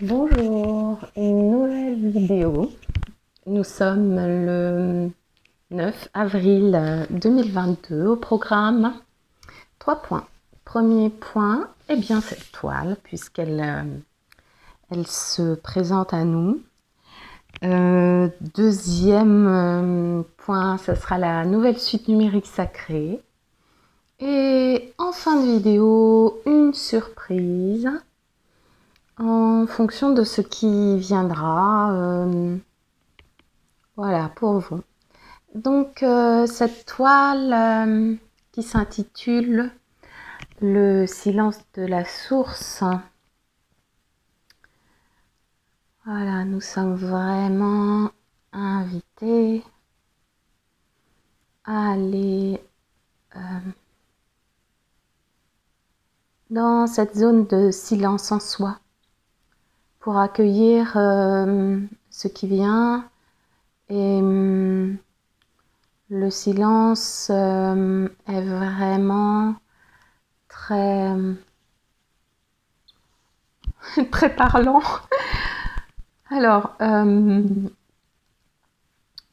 Bonjour, une nouvelle vidéo. Nous sommes le 9 avril 2022 au programme. Trois points. Premier point, eh bien cette toile, puisqu'elle euh, elle se présente à nous. Euh, deuxième euh, point, ce sera la nouvelle suite numérique sacrée. Et en fin de vidéo, une surprise en fonction de ce qui viendra. Euh, voilà, pour vous. Donc, cette toile qui s'intitule Le silence de la source voilà, nous sommes vraiment invités à aller euh, dans cette zone de silence en soi pour accueillir euh, ce qui vient et hum, le silence euh, est vraiment très très parlant alors, euh,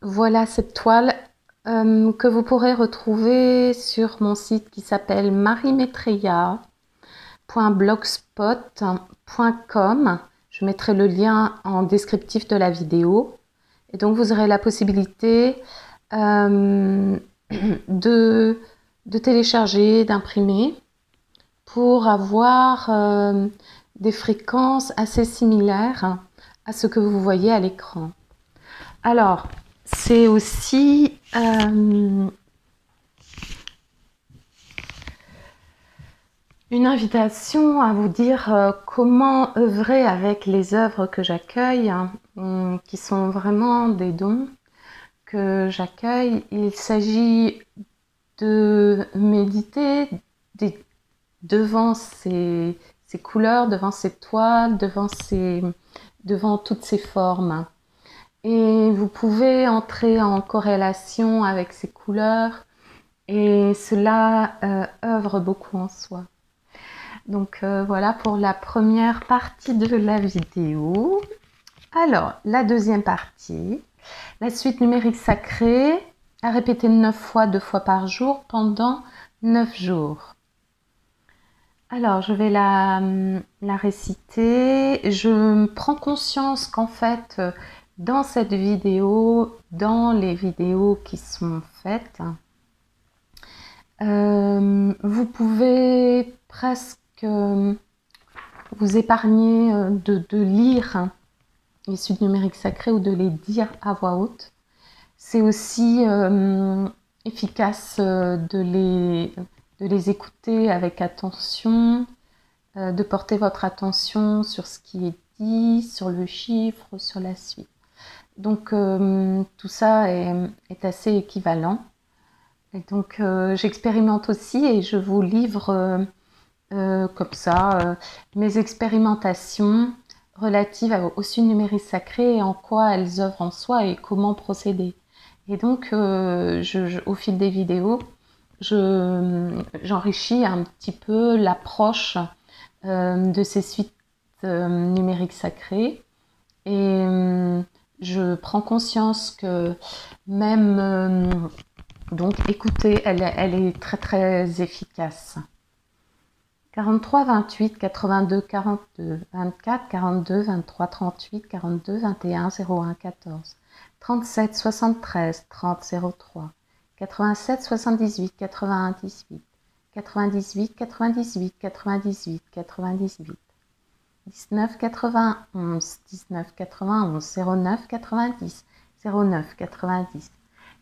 voilà cette toile que vous pourrez retrouver sur mon site qui s'appelle marimetreya.blogspot.com. Je mettrai le lien en descriptif de la vidéo. Et donc, vous aurez la possibilité euh, de, de, télécharger, d'imprimer pour avoir des fréquences assez similaires à ce que vous voyez à l'écran. Alors, c'est aussi euh, une invitation à vous dire euh, comment œuvrer avec les œuvres que j'accueille, hein, qui sont vraiment des dons que j'accueille. Il s'agit de méditer devant ces, couleurs, devant ces toiles, devant toutes ces formes. Et vous pouvez entrer en corrélation avec ces couleurs et cela euh, œuvre beaucoup en soi. Donc euh, voilà pour la première partie de la vidéo. Alors, la deuxième partie, la suite numérique sacrée, à répéter 9 fois, deux fois par jour pendant 9 jours. Alors, je vais la, réciter. Je prends conscience qu'en fait, dans cette vidéo, dans les vidéos qui sont faites, euh, vous pouvez presque vous épargner de, de lire les suites numériques sacrées ou de les dire à voix haute. C'est aussi euh, efficace de les de les écouter avec attention, euh, de porter votre attention sur ce qui est dit, sur le chiffre, sur la suite. Donc euh, tout ça est, assez équivalent. Et donc euh, j'expérimente aussi et je vous livre comme ça mes expérimentations relatives au numérique sacré et en quoi elles œuvrent en soi et comment procéder. Et donc au fil des vidéos, j'enrichis un petit peu l'approche euh, de ces suites euh, numériques sacrées et euh, je prends conscience que même donc écoutez, elle, elle, est très très efficace. 43, 28, 82, 42, 24, 42, 23, 38, 42, 21, 01, 14, 37, 73, 30, 03. 87, 78, 91, 18, 98, 98, 98, 98, 19, 91, 19, 91, 09, 90, 09, 90,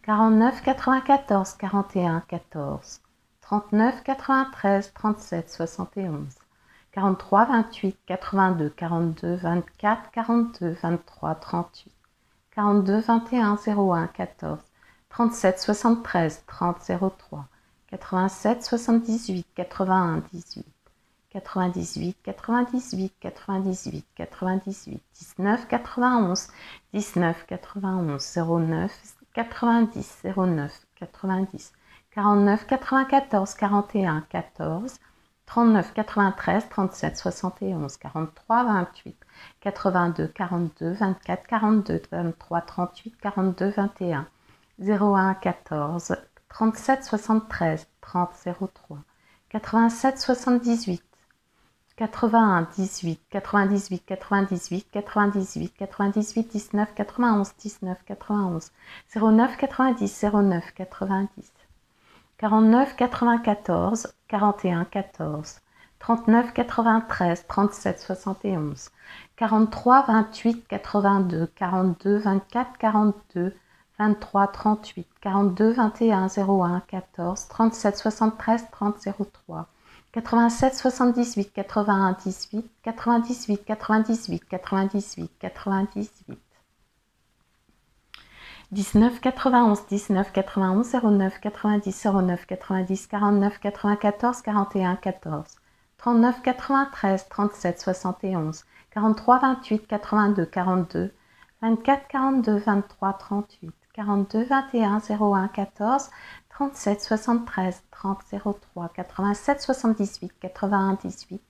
49, 94, 41, 14, 39, 93, 37, 71, 43, 28, 82, 42, 24, 42, 23, 38, 42, 21, 01, 14, 37 73 30 03 87 78 81 18 98 98 98 98 19 91 19 91 09 90 09 90 49 94 41 14 39, 93, 37, 71, 43, 28, 82, 42, 24, 42, 23, 38, 42, 21, 01, 14, 37, 73, 30, 03, 87, 78, 81, 18, 98, 98, 98, 98, 19, 91, 19, 91, 09, 90, 09, 90, 49, 94, 41, 14, 39, 93, 37, 71, 43, 28, 82, 42, 24, 42, 23, 38, 42, 21, 01, 14, 37, 73, 30, 03, 87, 78, 81, 18, 98, 98, 98, 98. 19 91 19 91 09 90 09 90 49 94 41 14 39 93 37 71 43 28 82 42 24 42 23 38 42 21 01 14 37 73 30 03 87 78 81 18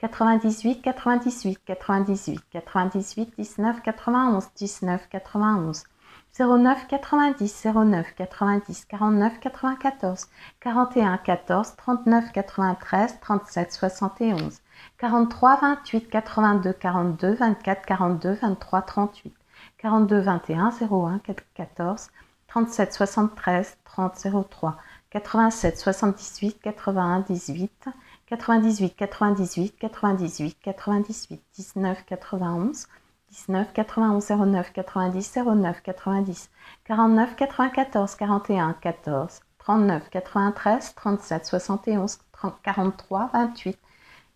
98 98 98 98 19 91 19 91 09 90 09 90 49 94 41 14 39 93 37 71 43 28 82 42 24 42 23 38 42 21 01 14 37 73 30 03 87 78 81 18 98 98 98 98 19 91 19 91 09 90 09 90 49 94 41 14 39 93 37 71 43 28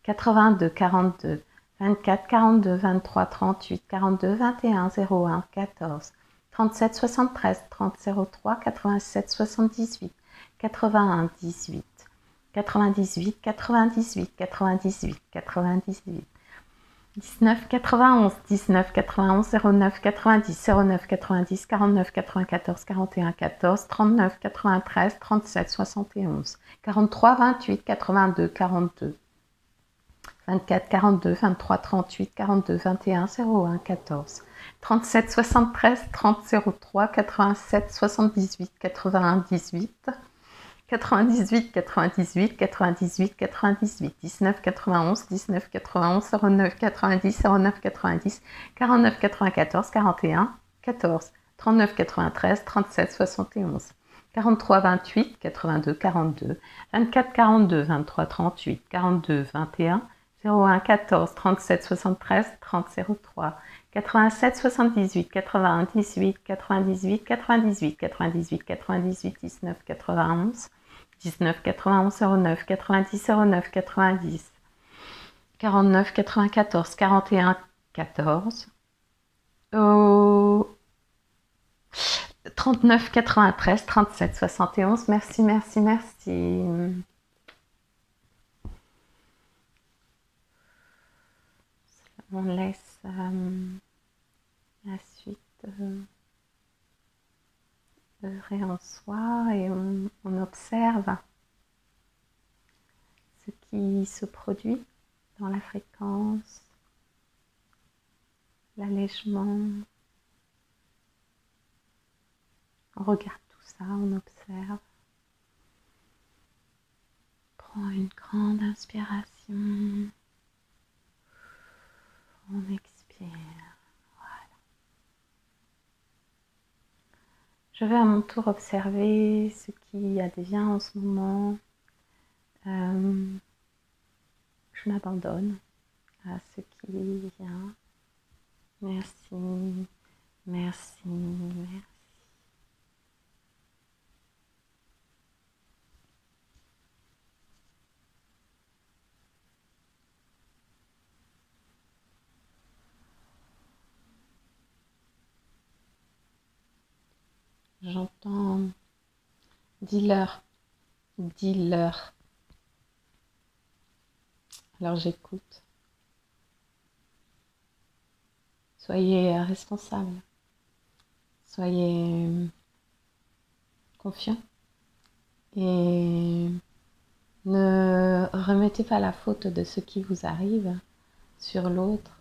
82 42 24 42 23 38 42 21 01 14 37 73 30 03 87 78 81 18 98 98 98 98 19 91 19 91 09 90 09 90 49 94 41 14 39 93 37 71 43 28 82 42 24 42 23 38 42 21 01 14 37 73 30 03 87 78 81 18 98, 98, 98, 98, 19, 91, 19, 91, 09, 90, 09, 90, 49, 94, 41, 14, 39, 93, 37, 71, 43, 28, 82, 42, 24, 42, 23, 38, 42, 21, 01, 14, 37, 73, 30, 03, 87, 78, 91, 18, 98, 98, 98, 98, 19, 91, 19 91 09 90 09 90 49 94 41 14 39 93 37 71 merci merci merci. On laisse euh, la suite euh, en soi et on, observe ce qui se produit dans la fréquence, l'allègement. On regarde tout ça, on observe. Prends une grande inspiration. On expire. Je vais à mon tour observer ce qui advient en ce moment. Euh, je m'abandonne à ce qui vient. Merci, merci, merci. J'entends dis-leur, dis-leur. Alors j'écoute. Soyez responsable. Soyez confiant. Et Ne remettez pas la faute de ce qui vous arrive sur l'autre,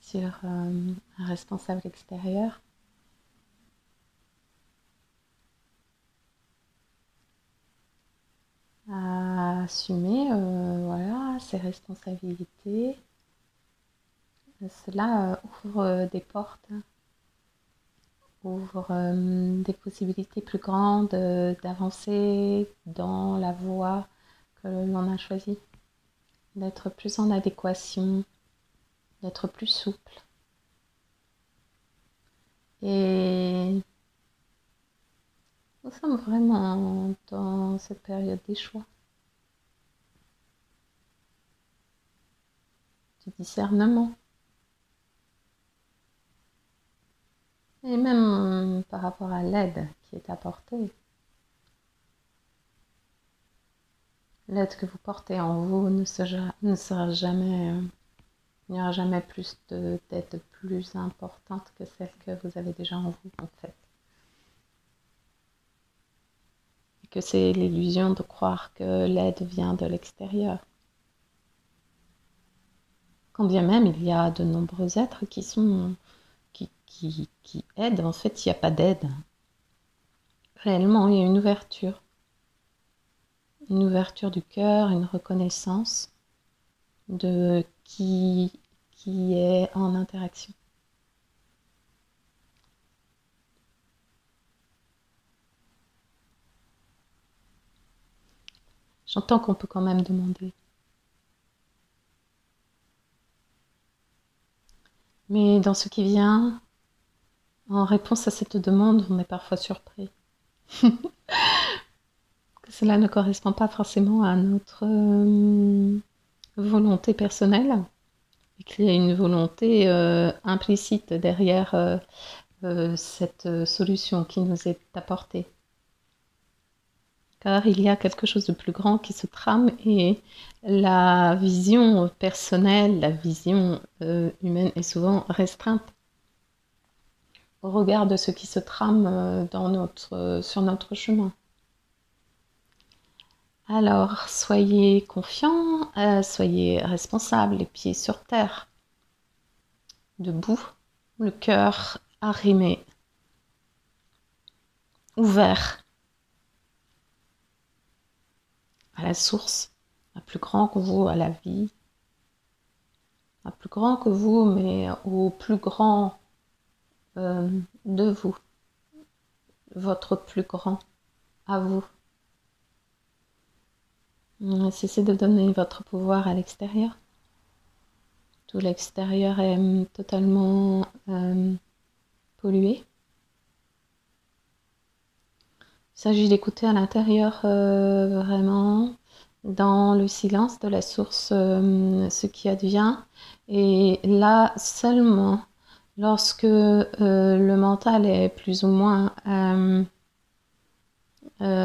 sur euh, un responsable extérieur. À assumer euh, voilà, ses responsabilités. Cela euh, ouvre des portes, ouvre des possibilités plus grandes d'avancer dans la voie que l'on a choisie d'être plus en adéquation, d'être plus souple. Et nous sommes vraiment dans cette période des choix, du discernement. Et même par rapport à l'aide qui est apportée. l'aide que vous portez en vous ne sera, ne sera jamais, euh, il n'y aura jamais plus d'aide plus importante que celle que vous avez déjà en vous, en fait. Et que c'est l'illusion de croire que l'aide vient de l'extérieur. Quand bien même il y a de nombreux êtres qui sont qui, qui, qui aident, en fait, il n'y a pas d'aide. Réellement, il y a une ouverture une ouverture du cœur, une reconnaissance de qui, qui est en interaction. J'entends qu'on peut quand même demander. Mais dans ce qui vient, en réponse à cette demande, on est parfois surpris. cela ne correspond pas forcément à notre euh, volonté personnelle et qu'il y a une volonté euh, implicite derrière euh, cette solution qui nous est apportée. Car il y a quelque chose de plus grand qui se trame et la vision personnelle, la vision humaine est souvent restreinte. Au regard de ce qui se trame dans notre, sur notre chemin. Alors, soyez confiants, euh, soyez responsables, les pieds sur terre, debout, le cœur arrimé, ouvert à la source, à plus grand que vous, à la vie, à plus grand que vous, mais au plus grand euh, de vous, votre plus grand à vous. Cessez de donner votre pouvoir à l'extérieur. Tout l'extérieur est totalement euh, pollué. Il s'agit d'écouter à l'intérieur euh, vraiment dans le silence de la source hum, ce qui advient. Et là seulement, lorsque euh, le mental est plus ou moins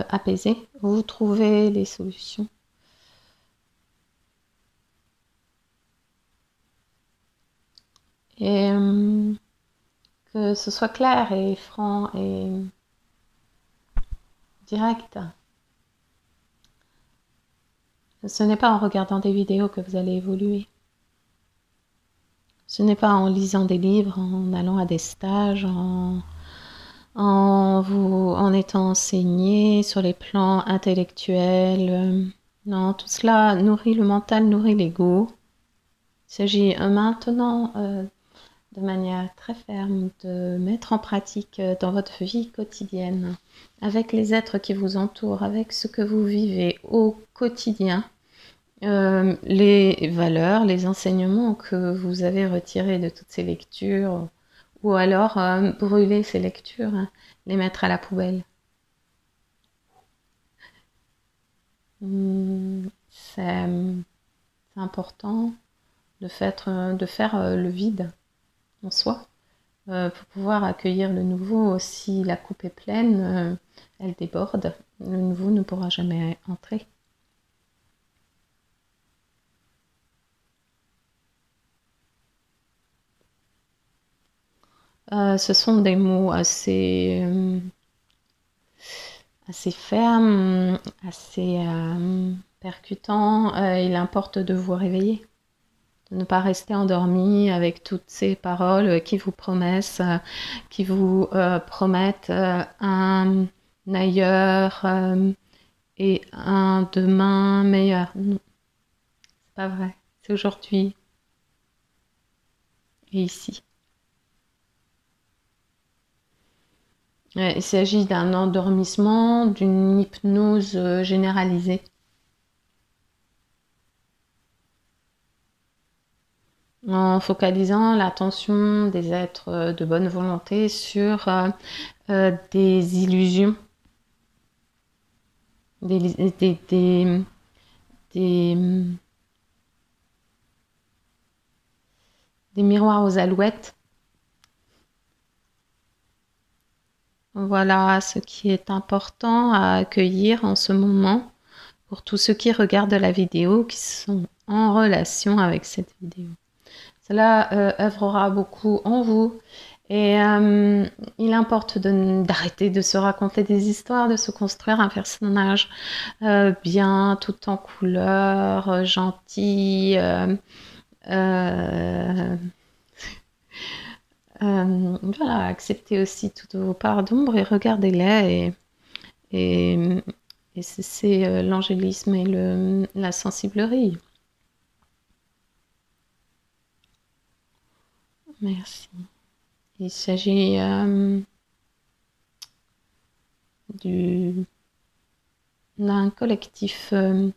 apaisé, vous trouvez les solutions. Et euh, que ce soit clair et franc et direct. Ce n'est pas en regardant des vidéos que vous allez évoluer. Ce n'est pas en lisant des livres, en allant à des stages, en, vous, en étant enseigné sur les plans intellectuels. Non, tout cela nourrit le mental, nourrit l'ego. Il s'agit maintenant euh, de manière très ferme de mettre en pratique euh, dans votre vie quotidienne, avec les êtres qui vous entourent, avec ce que vous vivez au quotidien, euh, les valeurs, les enseignements que vous avez retirés de toutes ces lectures, ou alors euh, brûler ces lectures, hein, les mettre à la poubelle. Hmm, c'est important de faire, de faire le vide soi euh, pour pouvoir accueillir le nouveau. Si la coupe est pleine, euh, elle déborde, le nouveau ne pourra jamais entrer. Euh, ce sont des mots assez, assez ferme, assez percutant, euh, il importe de vous réveiller, de ne pas rester endormi avec toutes ces paroles qui vous promettent, qui vous promettent un ailleurs et un demain meilleur. Non, c'est pas vrai. C'est aujourd'hui et ici. Il s'agit d'un endormissement, d'une hypnose euh, généralisée. En focalisant l'attention des êtres euh, de bonne volonté sur euh, des illusions, des, des, des miroirs aux alouettes Voilà ce qui est important à accueillir en ce moment pour tous ceux qui regardent la vidéo, qui sont en relation avec cette vidéo. Cela euh, œuvrera beaucoup en vous et euh, il importe d'arrêter de, se raconter des histoires, de se construire un personnage euh, bien, tout en couleur, gentil. Voilà, acceptez aussi toutes vos parts d'ombre et regardez-les et, et, l'angélisme et la sensiblerie. Merci. Il s'agit euh, d'un collectif euh,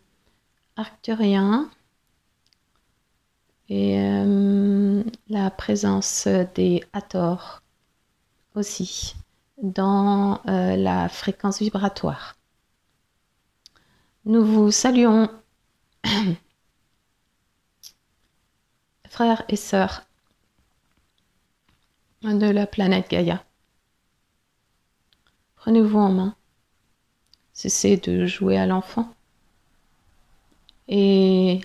arcturien et euh, la présence des Hathor aussi dans la fréquence vibratoire. Nous vous saluons, frères et sœurs de la planète Gaïa. Prenez-vous en main. Cessez de jouer à l'enfant. Et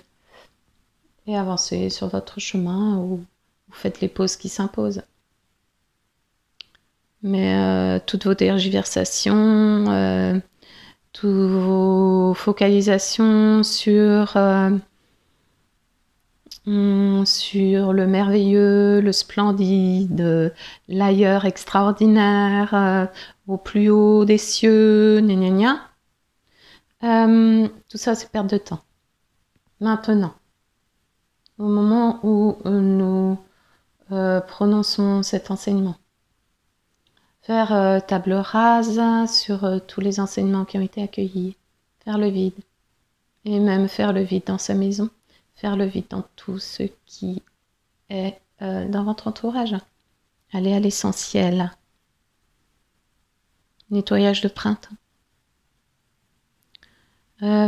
et avancez sur votre chemin ou faites les pauses qui s'imposent. Mais euh, toutes vos tergiversations, euh, toutes vos focalisations sur, euh, hmm, sur le merveilleux, le splendide, l'ailleurs extraordinaire, au plus haut des cieux, gna gna tout ça, c'est perte de temps. Maintenant au moment où euh, nous euh, prononçons cet enseignement. Faire euh, table rase sur tous les enseignements qui ont été accueillis, faire le vide, et même faire le vide dans sa maison, faire le vide dans tout ce qui est dans votre entourage. Aller à l'essentiel. Nettoyage de printemps.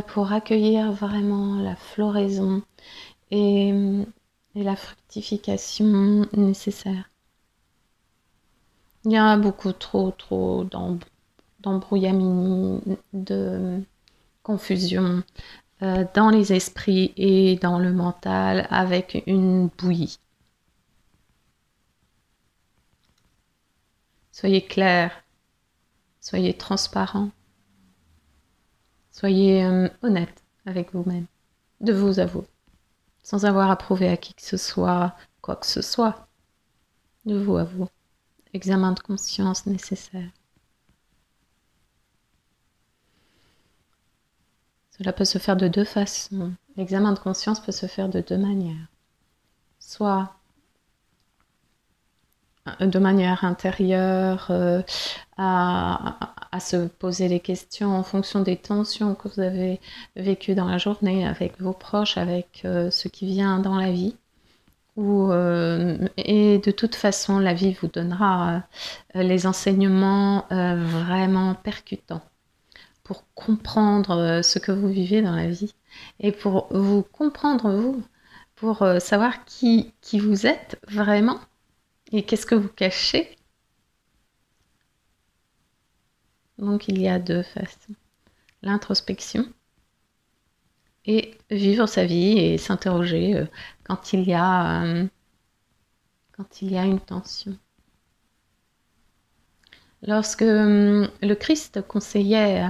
pour accueillir vraiment la floraison et, la fructification nécessaire. Il y a beaucoup trop, trop d'embrouillamini, de confusion euh, dans les esprits et dans le mental avec une bouillie. Soyez clair, soyez transparent, soyez euh, honnête avec vous-même, de vous avouer sans avoir à prouver à qui que ce soit quoi que ce soit. De vous à vous. Examen de conscience nécessaire. Cela peut se faire de deux façons. L'examen de conscience peut se faire de deux manières. Soit de manière intérieure euh, à, se poser les questions en fonction des tensions que vous avez vécues dans la journée avec vos proches, avec euh, ce qui vient dans la vie. Euh, et de toute façon, la vie vous donnera les enseignements vraiment percutants pour comprendre ce que vous vivez dans la vie et pour vous comprendre vous, pour savoir qui, qui vous êtes vraiment et qu'est-ce que vous cachez Donc il y a deux façons. L'introspection et vivre sa vie et s'interroger euh, quand il y a euh, quand il y a une tension. Lorsque hum, le Christ conseillait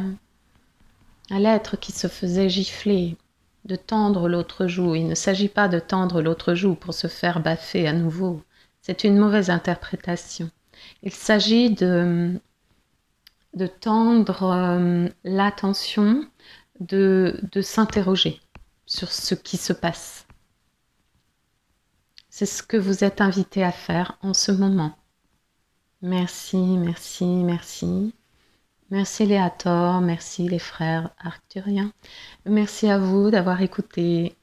à l'être qui se faisait gifler de tendre l'autre joue, il ne s'agit pas de tendre l'autre joue pour se faire baffer à nouveau. C'est une mauvaise interprétation. Il s'agit de, tendre hum, l'attention, de, de s'interroger sur ce qui se passe. C'est ce que vous êtes invité à faire en ce moment. Merci, merci, merci. Merci Léator, merci les frères arcturiens. Merci à vous d'avoir écouté